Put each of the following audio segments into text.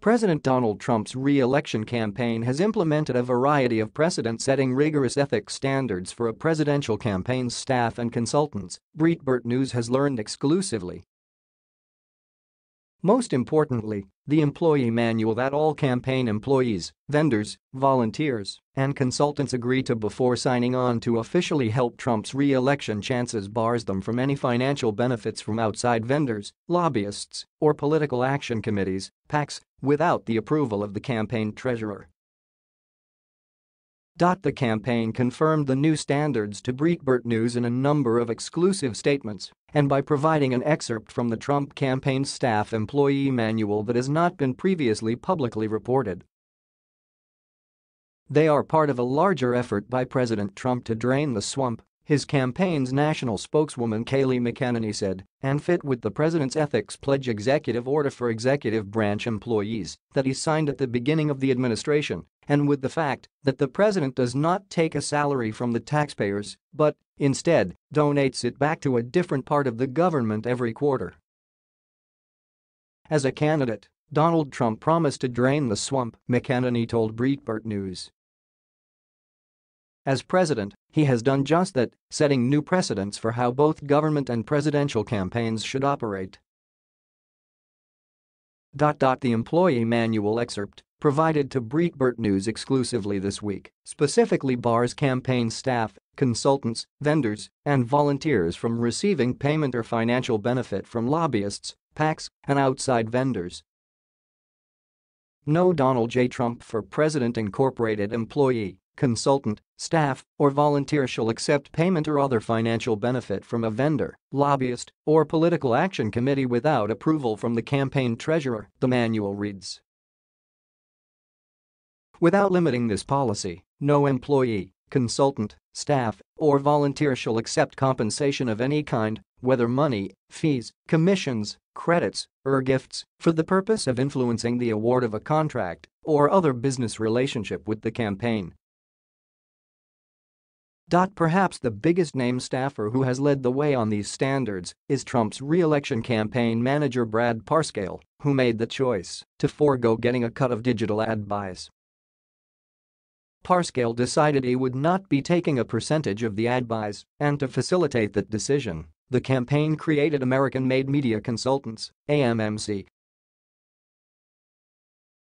President Donald Trump's re-election campaign has implemented a variety of precedent-setting rigorous ethics standards for a presidential campaign's staff and consultants, Breitbart News has learned exclusively. Most importantly, the employee manual that all campaign employees, vendors, volunteers, and consultants agree to before signing on to officially help Trump's re-election chances bars them from any financial benefits from outside vendors, lobbyists, or political action committees, PACs, without the approval of the campaign treasurer. The campaign confirmed the new standards to Breitbart News in a number of exclusive statements and by providing an excerpt from the Trump campaign staff employee manual that has not been previously publicly reported. They are part of a larger effort by President Trump to drain the swamp his campaign's national spokeswoman Kayleigh McEnany said, and fit with the president's ethics pledge executive order for executive branch employees that he signed at the beginning of the administration, and with the fact that the president does not take a salary from the taxpayers but, instead, donates it back to a different part of the government every quarter. As a candidate, Donald Trump promised to drain the swamp, McEnany told Breitbart News. As president, he has done just that, setting new precedents for how both government and presidential campaigns should operate. The employee manual excerpt, provided to Breitbart News exclusively this week, specifically bars campaign staff, consultants, vendors, and volunteers from receiving payment or financial benefit from lobbyists, PACs, and outside vendors. No Donald J. Trump for President Incorporated employee consultant, staff, or volunteer shall accept payment or other financial benefit from a vendor, lobbyist, or political action committee without approval from the campaign treasurer, the manual reads. Without limiting this policy, no employee, consultant, staff, or volunteer shall accept compensation of any kind, whether money, fees, commissions, credits, or gifts, for the purpose of influencing the award of a contract or other business relationship with the campaign Perhaps the biggest name staffer who has led the way on these standards is Trump's re-election campaign manager Brad Parscale, who made the choice to forego getting a cut of digital ad buys. Parscale decided he would not be taking a percentage of the ad buys, and to facilitate that decision, the campaign created American-made media consultants, AMMC.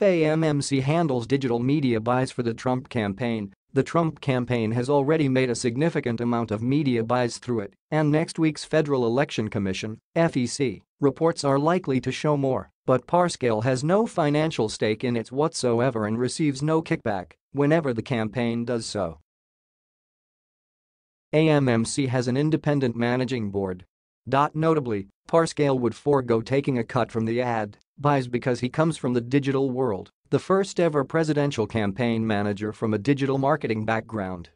AMMC handles digital media buys for the Trump campaign the Trump campaign has already made a significant amount of media buys through it, and next week's Federal Election Commission FEC, reports are likely to show more, but Parscale has no financial stake in it whatsoever and receives no kickback whenever the campaign does so. AMMC has an independent managing board. Notably, Parscale would forego taking a cut from the ad buys because he comes from the digital world the first ever presidential campaign manager from a digital marketing background.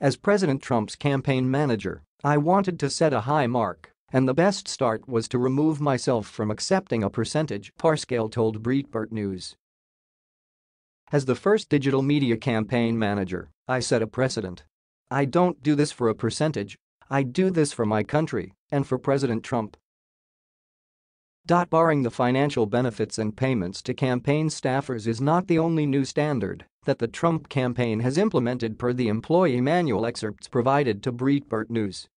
As President Trump's campaign manager, I wanted to set a high mark, and the best start was to remove myself from accepting a percentage, Parscale told Breitbart News. As the first digital media campaign manager, I set a precedent. I don't do this for a percentage, I do this for my country and for President Trump. Dot barring the financial benefits and payments to campaign staffers is not the only new standard that the Trump campaign has implemented per the employee manual excerpts provided to Breitbart News.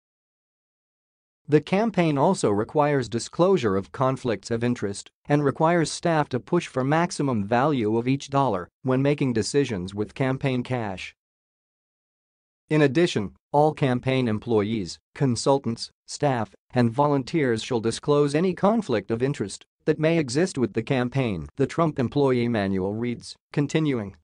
The campaign also requires disclosure of conflicts of interest and requires staff to push for maximum value of each dollar when making decisions with campaign cash. In addition, all campaign employees, consultants, staff, and volunteers shall disclose any conflict of interest that may exist with the campaign, the Trump employee manual reads, continuing.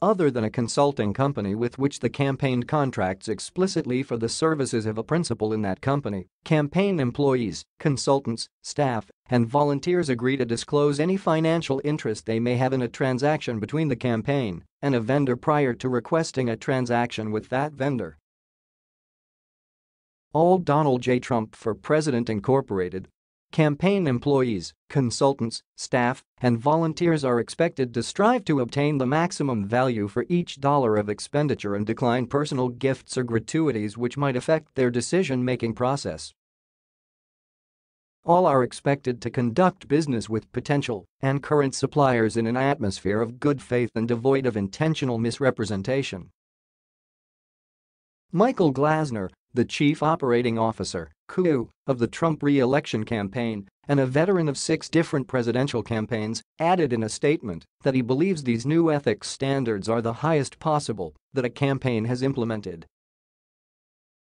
Other than a consulting company with which the campaign contracts explicitly for the services of a principal in that company, campaign employees, consultants, staff, and volunteers agree to disclose any financial interest they may have in a transaction between the campaign and a vendor prior to requesting a transaction with that vendor. All Donald J. Trump for President Incorporated campaign employees, consultants, staff, and volunteers are expected to strive to obtain the maximum value for each dollar of expenditure and decline personal gifts or gratuities which might affect their decision-making process. All are expected to conduct business with potential and current suppliers in an atmosphere of good faith and devoid of intentional misrepresentation. Michael Glassner, the chief operating officer, COO, of the Trump re-election campaign and a veteran of six different presidential campaigns, added in a statement that he believes these new ethics standards are the highest possible that a campaign has implemented.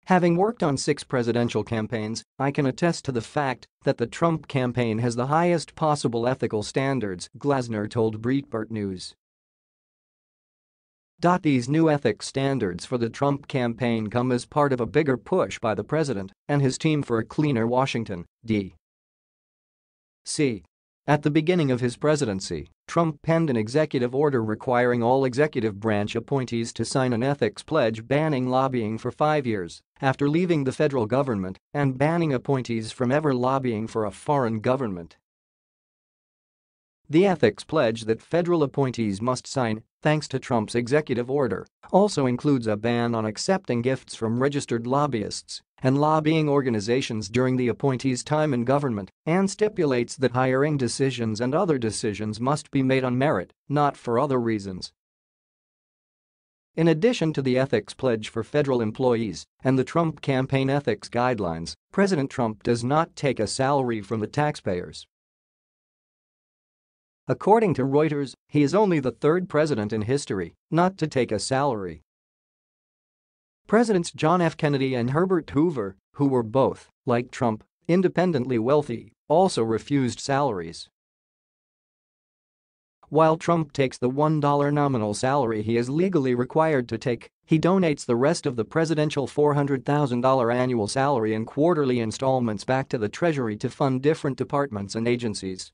Having worked on six presidential campaigns, I can attest to the fact that the Trump campaign has the highest possible ethical standards, Glassner told Breitbart News. These new ethics standards for the Trump campaign come as part of a bigger push by the president and his team for a cleaner Washington, D. C. At the beginning of his presidency, Trump penned an executive order requiring all executive branch appointees to sign an ethics pledge banning lobbying for five years after leaving the federal government and banning appointees from ever lobbying for a foreign government. The ethics pledge that federal appointees must sign, thanks to Trump's executive order, also includes a ban on accepting gifts from registered lobbyists and lobbying organizations during the appointee's time in government and stipulates that hiring decisions and other decisions must be made on merit, not for other reasons. In addition to the ethics pledge for federal employees and the Trump campaign ethics guidelines, President Trump does not take a salary from the taxpayers. According to Reuters, he is only the third president in history not to take a salary. Presidents John F. Kennedy and Herbert Hoover, who were both, like Trump, independently wealthy, also refused salaries. While Trump takes the $1 nominal salary he is legally required to take, he donates the rest of the presidential $400,000 annual salary in quarterly installments back to the Treasury to fund different departments and agencies.